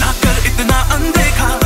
ना कर इतना अनदेखा।